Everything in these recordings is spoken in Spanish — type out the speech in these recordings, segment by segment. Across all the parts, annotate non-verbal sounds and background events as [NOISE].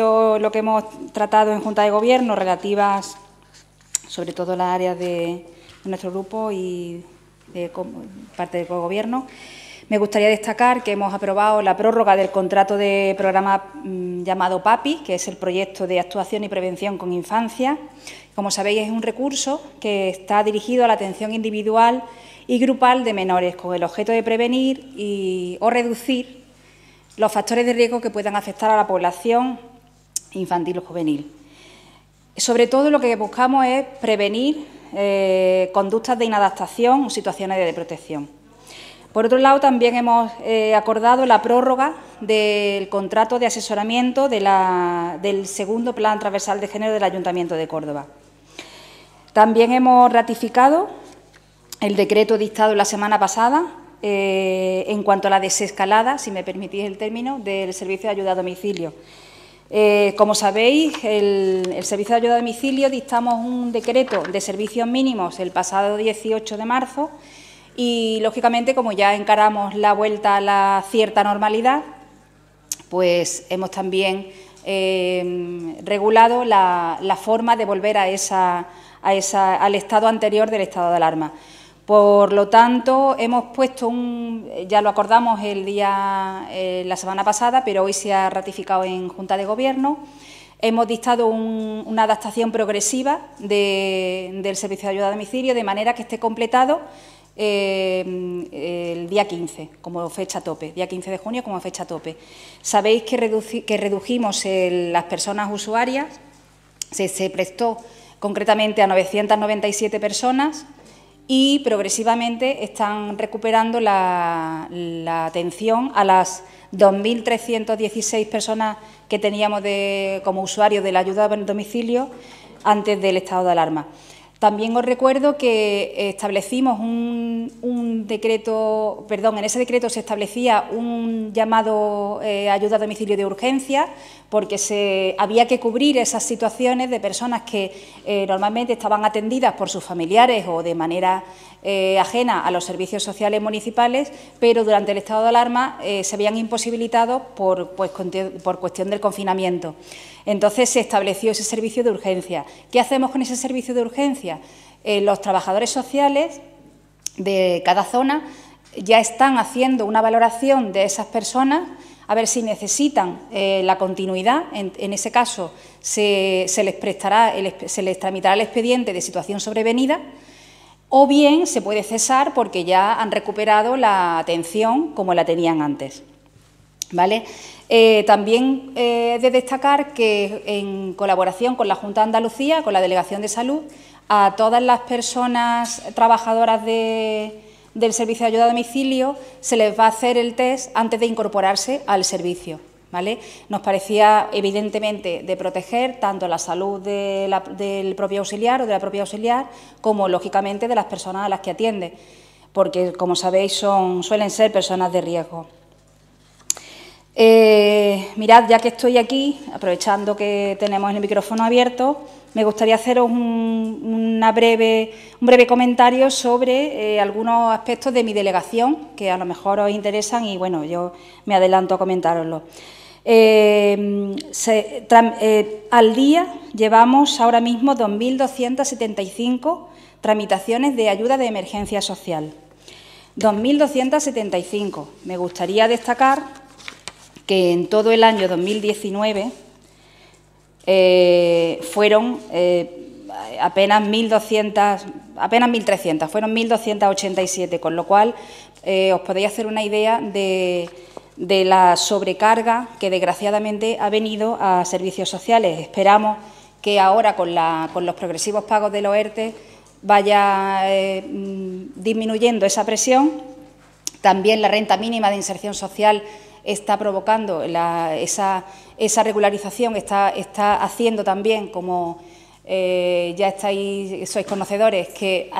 lo que hemos tratado en Junta de Gobierno relativas, sobre todo las áreas de, nuestro grupo y de parte del Gobierno. Me gustaría destacar que hemos aprobado la prórroga del contrato de programa mm, llamado PAPI, que es el proyecto de actuación y prevención con infancia. Como sabéis, es un recurso que está dirigido a la atención individual y grupal de menores, con el objeto de prevenir y, o reducir los factores de riesgo que puedan afectar a la población infantil o juvenil. Sobre todo lo que buscamos es prevenir eh, conductas de inadaptación o situaciones de protección. Por otro lado, también hemos eh, acordado la prórroga del contrato de asesoramiento del segundo Plan Transversal de Género del Ayuntamiento de Córdoba. También hemos ratificado el decreto dictado la semana pasada eh, en cuanto a la desescalada, si me permitís el término, del servicio de ayuda a domicilio. Eh, como sabéis, el, Servicio de Ayuda a Domicilio dictamos un decreto de servicios mínimos el pasado 18 de marzo y, lógicamente, como ya encaramos la vuelta a la cierta normalidad, pues hemos también eh, regulado la, forma de volver a esa, al estado anterior del estado de alarma. Por lo tanto, hemos puesto un, ya lo acordamos el día, eh, la semana pasada, pero hoy se ha ratificado en Junta de Gobierno. Hemos dictado una adaptación progresiva del servicio de ayuda a domicilio, de manera que esté completado eh, el día 15 como fecha tope, día 15 de junio como fecha tope. Sabéis que, redujimos las personas usuarias, se, prestó concretamente a 997 personas y progresivamente están recuperando la, atención a las 2.316 personas que teníamos como usuarios de la ayuda a domicilio antes del estado de alarma. También os recuerdo que establecimos un, decreto, perdón, en ese decreto se establecía un llamado eh, ayuda a domicilio de urgencia, porque se, había que cubrir esas situaciones de personas que eh, normalmente estaban atendidas por sus familiares o de manera eh, ajena a los servicios sociales municipales, pero durante el estado de alarma se habían imposibilitado por, pues, por cuestión del confinamiento. Entonces se estableció ese servicio de urgencia. ¿Qué hacemos con ese servicio de urgencia? Eh, los trabajadores sociales de cada zona ya están haciendo una valoración de esas personas a ver si necesitan eh, la continuidad. En, ese caso, se, les prestará, se les tramitará el expediente de situación sobrevenida o bien se puede cesar porque ya han recuperado la atención como la tenían antes. ¿Vale? Eh, también he de destacar que en colaboración con la Junta de Andalucía, con la Delegación de Salud, a todas las personas trabajadoras del servicio de ayuda a domicilio se les va a hacer el test antes de incorporarse al servicio. ¿Vale? Nos parecía evidentemente de proteger tanto la salud del propio auxiliar o de la propia auxiliar como lógicamente de las personas a las que atiende, porque como sabéis son, suelen ser personas de riesgo. Eh, mirad, ya que estoy aquí, aprovechando que tenemos el micrófono abierto, me gustaría haceros un, breve, comentario sobre eh, algunos aspectos de mi delegación que a lo mejor os interesan y, bueno, yo me adelanto a comentároslo. Eh, al día llevamos ahora mismo 2.275 tramitaciones de ayuda de emergencia social. 2.275. Me gustaría destacar que en todo el año 2019 eh, fueron eh, apenas 1.200, apenas 1.300, fueron 1.287, con lo cual eh, os podéis hacer una idea de, la sobrecarga que desgraciadamente ha venido a servicios sociales. Esperamos que ahora con, con los progresivos pagos de los ERTE vaya disminuyendo esa presión. También la renta mínima de inserción social está provocando esa, regularización, está, haciendo también, como eh, ya estáis, sois conocedores, que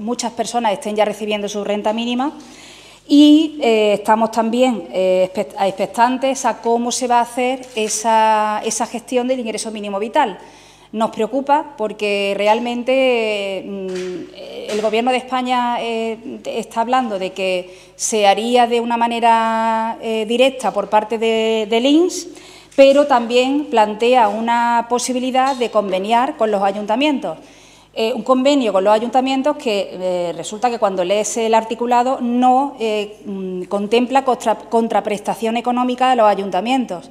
muchas personas estén ya recibiendo su renta mínima y eh, estamos también eh, expectantes a cómo se va a hacer esa, esa gestión del ingreso mínimo vital. Nos preocupa porque realmente mm, el Gobierno de España eh, está hablando de que se haría de una manera eh, directa por parte de, del INS, pero también plantea una posibilidad de conveniar con los ayuntamientos. Eh, un convenio con los ayuntamientos que resulta que cuando lees el articulado no mm, contempla contraprestación económica de los ayuntamientos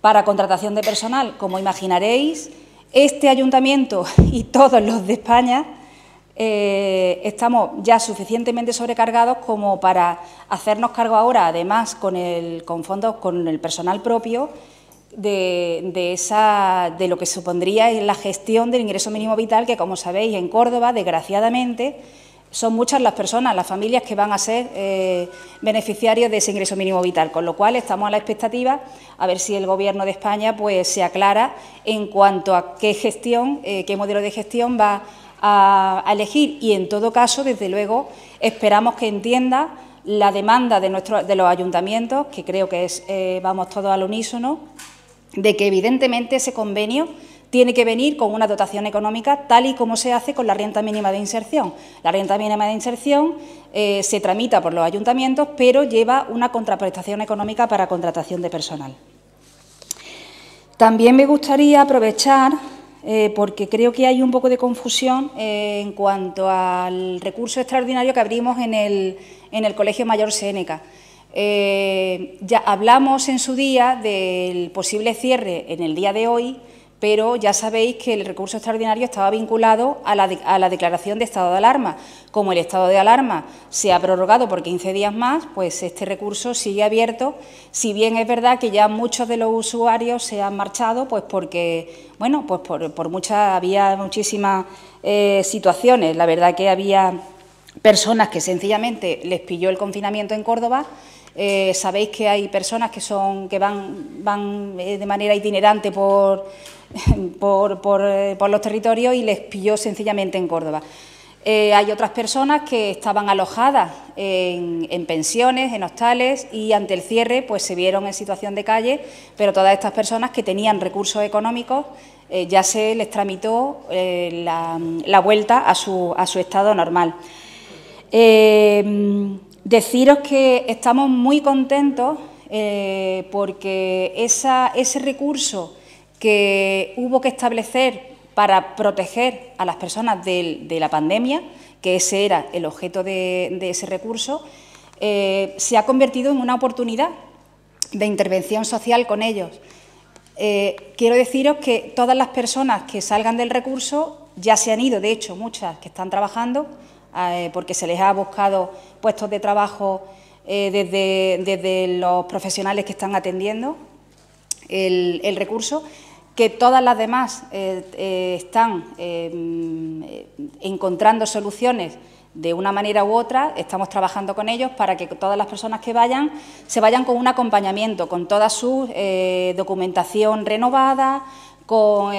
para contratación de personal. Como imaginaréis, este ayuntamiento y todos los de España estamos ya suficientemente sobrecargados como para hacernos cargo ahora, además con, el, con fondos, con el personal propio, de, esa, de lo que supondría la gestión del ingreso mínimo vital, que como sabéis en Córdoba, desgraciadamente, son muchas las personas, las familias que van a ser eh, beneficiarios de ese ingreso mínimo vital, con lo cual estamos a la expectativa a ver si el Gobierno de España pues, se aclara en cuanto a qué gestión, eh, qué modelo de gestión va a, elegir. Y, en todo caso, desde luego, esperamos que entienda la demanda de, nuestro, de los ayuntamientos, que creo que es, eh, vamos todos al unísono, de que evidentemente ese convenio tiene que venir con una dotación económica tal y como se hace con la renta mínima de inserción. La renta mínima de inserción eh, se tramita por los ayuntamientos, pero lleva una contraprestación económica para contratación de personal. También me gustaría aprovechar, eh, porque creo que hay un poco de confusión eh, en cuanto al recurso extraordinario que abrimos en el, en el Colegio Mayor Séneca. Ya hablamos en su día del posible cierre en el día de hoy, pero ya sabéis que el recurso extraordinario estaba vinculado a la, declaración de estado de alarma. Como el estado de alarma se ha prorrogado por 15 días más, pues este recurso sigue abierto, si bien es verdad que ya muchos de los usuarios se han marchado, pues porque, bueno, pues por, muchas, había muchísimas eh, situaciones. La verdad que había personas que sencillamente les pilló el confinamiento en Córdoba, eh, sabéis que hay personas que, son, que van, van eh, de manera itinerante por, [LAUGHS] eh, por, los territorios y les pilló sencillamente en Córdoba. hay otras personas que estaban alojadas en, pensiones, en hostales y ante el cierre pues se vieron en situación de calle, pero todas estas personas que tenían recursos económicos ya se les tramitó la, la, vuelta a su, a su estado normal. Deciros que estamos muy contentos eh, porque ese recurso que hubo que establecer para proteger a las personas de, la pandemia, que ese era el objeto de, ese recurso, eh, se ha convertido en una oportunidad de intervención social con ellos. Eh, quiero deciros que todas las personas que salgan del recurso ya se han ido, de hecho, muchas que están trabajando, eh, porque se les ha buscado puestos de trabajo eh, desde, los profesionales que están atendiendo el, recurso, que todas las demás eh, están encontrando soluciones de una manera u otra, estamos trabajando con ellos para que todas las personas que vayan se vayan con un acompañamiento, con toda su documentación renovada, con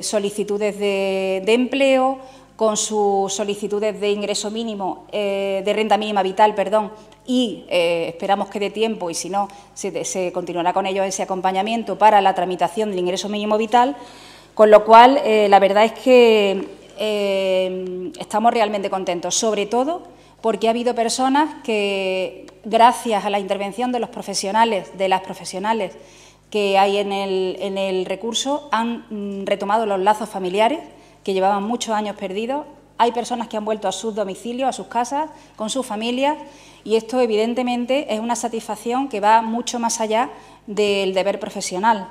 solicitudes de empleo, con sus solicitudes de ingreso mínimo, eh, de renta mínima vital, perdón, y eh, esperamos que dé tiempo, y si no, se, continuará con ellos ese acompañamiento para la tramitación del ingreso mínimo vital, con lo cual eh, la verdad es que estamos realmente contentos, sobre todo porque ha habido personas que, gracias a la intervención de los profesionales, de las profesionales que hay en el, en el recurso, han mm, retomado los lazos familiares, que llevaban muchos años perdidos. Hay personas que han vuelto a sus domicilios, a sus casas, con sus familias, y esto evidentemente es una satisfacción que va mucho más allá del deber profesional.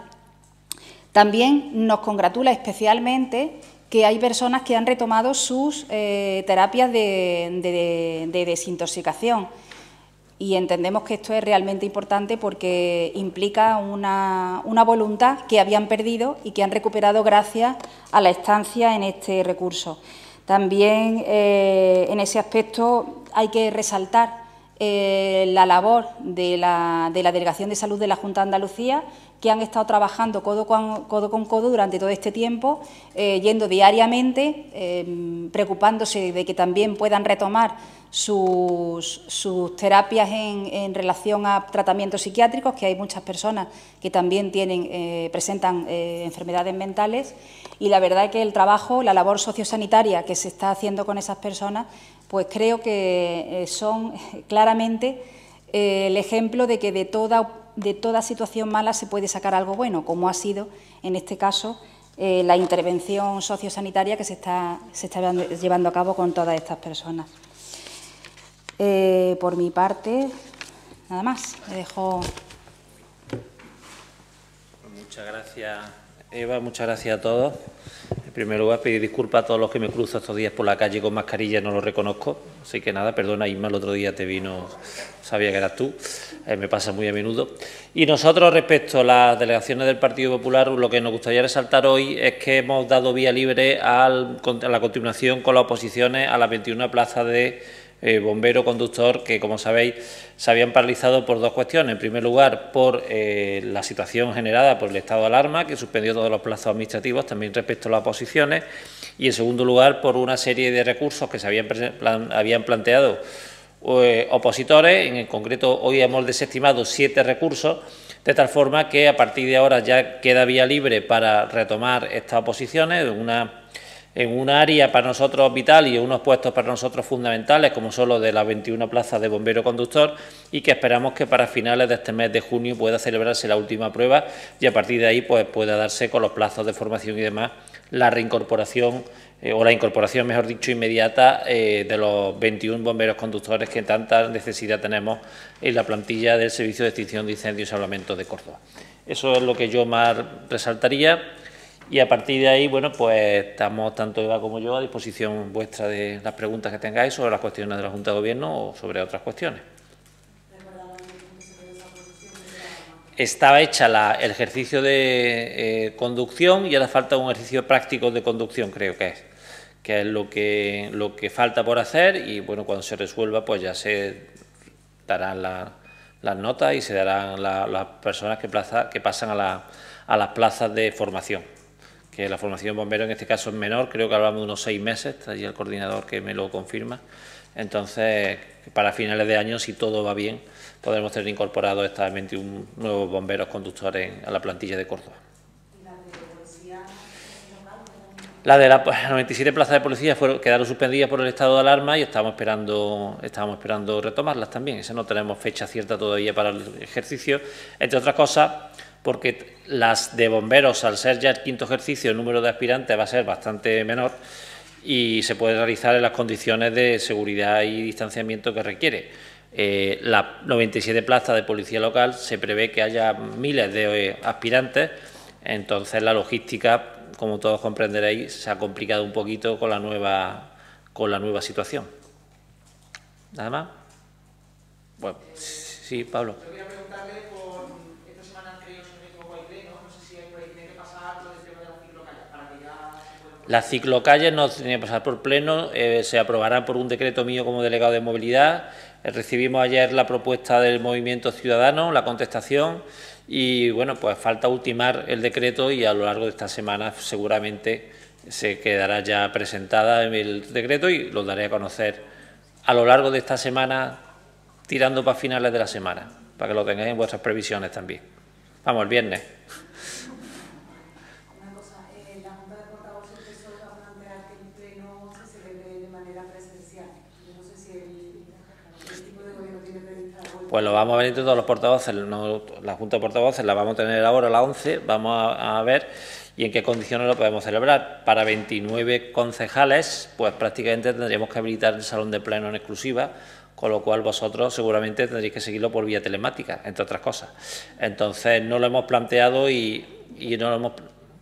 También nos congratula especialmente que hay personas que han retomado sus eh, terapias de desintoxicación y entendemos que esto es realmente importante porque implica una, voluntad que habían perdido y que han recuperado gracias a la estancia en este recurso. También eh, en ese aspecto hay que resaltar eh, la labor de la, de la, Delegación de Salud de la Junta de Andalucía, que han estado trabajando codo con codo, durante todo este tiempo, eh, yendo diariamente, eh, preocupándose de que también puedan retomar sus, terapias en, relación a tratamientos psiquiátricos, que hay muchas personas que también tienen, eh, presentan enfermedades mentales, y la verdad es que el trabajo, la labor sociosanitaria que se está haciendo con esas personas, pues creo que son [LAUGHS] claramente el ejemplo de que de toda de toda situación mala se puede sacar algo bueno, como ha sido, en este caso, eh, la intervención sociosanitaria que se está, se está llevando a cabo con todas estas personas. Eh, por mi parte, nada más. Le dejo. Muchas gracias, Eva. Muchas gracias a todos. En primer lugar, pedir disculpas a todos los que me cruzo estos días por la calle con mascarilla, no lo reconozco. Así que nada, perdona, Isma, el otro día te vino, sabía que eras tú, eh, me pasa muy a menudo. Y nosotros, respecto a las delegaciones del Partido Popular, lo que nos gustaría resaltar hoy es que hemos dado vía libre a la continuación con las oposiciones a las 21 plazas de eh, bombero conductor que, como sabéis, se habían paralizado por dos cuestiones. En primer lugar, por eh, la situación generada por el estado de alarma, que suspendió todos los plazos administrativos, también respecto a las oposiciones. Y, en segundo lugar, por una serie de recursos que se habían, habían planteado eh, opositores. En concreto, hoy hemos desestimado siete recursos, de tal forma que a partir de ahora ya queda vía libre para retomar estas oposiciones. En un área para nosotros vital y unos puestos para nosotros fundamentales, como son los de las 21 plazas de bombero conductor, y que esperamos que para finales de este mes de junio pueda celebrarse la última prueba y a partir de ahí pues, pueda darse con los plazos de formación y demás la reincorporación eh, o la incorporación, mejor dicho, inmediata eh, de los 21 bomberos conductores que tanta necesidad tenemos en la plantilla del Servicio de Extinción de Incendios y Salvamento de Córdoba. Eso es lo que yo más resaltaría. Y a partir de ahí, bueno, pues estamos tanto Eva como yo a disposición vuestra de las preguntas que tengáis sobre las cuestiones de la Junta de Gobierno o sobre otras cuestiones. Estaba hecha el ejercicio de eh, conducción y ahora falta un ejercicio práctico de conducción, creo que es, que es lo que, lo que falta por hacer y bueno, cuando se resuelva pues ya se darán las notas y se darán las personas que, que pasan a, a las plazas de formación que la formación bombero en este caso es menor, creo que hablamos de unos seis meses, está allí el coordinador que me lo confirma. Entonces, para finales de año, si todo va bien, podremos tener incorporados estos 21 nuevos bomberos conductores a la plantilla de Córdoba. La de las 97 plazas de policía fueron, quedaron suspendidas por el estado de alarma y estamos esperando, estamos esperando retomarlas también. Esa no tenemos fecha cierta todavía para el ejercicio, entre otras cosas porque las de bomberos, al ser ya el quinto ejercicio, el número de aspirantes va a ser bastante menor y se puede realizar en las condiciones de seguridad y distanciamiento que requiere. Eh, las 97 plazas de policía local se prevé que haya miles de eh, aspirantes, entonces la logística, como todos comprenderéis, se ha complicado un poquito con la nueva, con la nueva situación. ¿Nada más? Bueno, sí, Pablo. Las ciclocalles no tienen que pasar por pleno, eh, se aprobarán por un decreto mío como delegado de movilidad. Eh, recibimos ayer la propuesta del Movimiento Ciudadano, la contestación, y bueno, pues falta ultimar el decreto y a lo largo de esta semana seguramente se quedará ya presentada el decreto y lo daré a conocer a lo largo de esta semana, tirando para finales de la semana, para que lo tengáis en vuestras previsiones también. Vamos, el viernes. Pues lo vamos a ver entre todos los portavoces, la Junta de Portavoces la vamos a tener ahora a las 11, vamos a, ver y en qué condiciones lo podemos celebrar. Para 29 concejales, pues prácticamente tendríamos que habilitar el salón de pleno en exclusiva, con lo cual vosotros seguramente tendréis que seguirlo por vía telemática, entre otras cosas. Entonces no lo hemos planteado y, no lo hemos...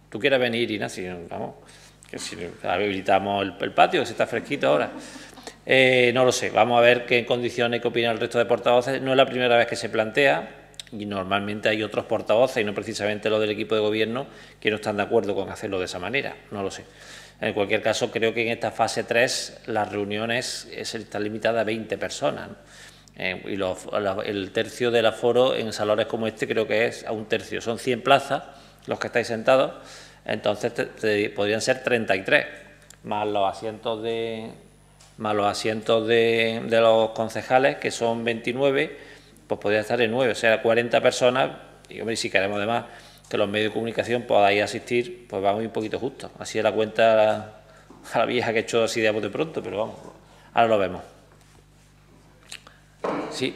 ¿Tú quieres venir, Ignacio? Vamos, que si habilitamos el, el patio, que se está fresquito ahora. Eh, no lo sé, vamos a ver qué condiciones, qué opina el resto de portavoces. No es la primera vez que se plantea y normalmente hay otros portavoces, y no precisamente los del equipo de gobierno, que no están de acuerdo con hacerlo de esa manera. No lo sé. En cualquier caso, creo que en esta fase 3 las reuniones están limitadas a 20 personas. Eh, y el tercio del aforo en salones como este creo que es a un tercio. Son 100 plazas los que estáis sentados, entonces podrían ser 33, más los asientos de, más los asientos de, los concejales, que son 29, pues podría estar en 9, o sea, 40 personas, y hombre, si queremos además que los medios de comunicación podáis asistir, pues vamos un poquito justo. Así es la cuenta a la vieja que he hecho así de de pronto, pero vamos, ahora lo vemos. Sí.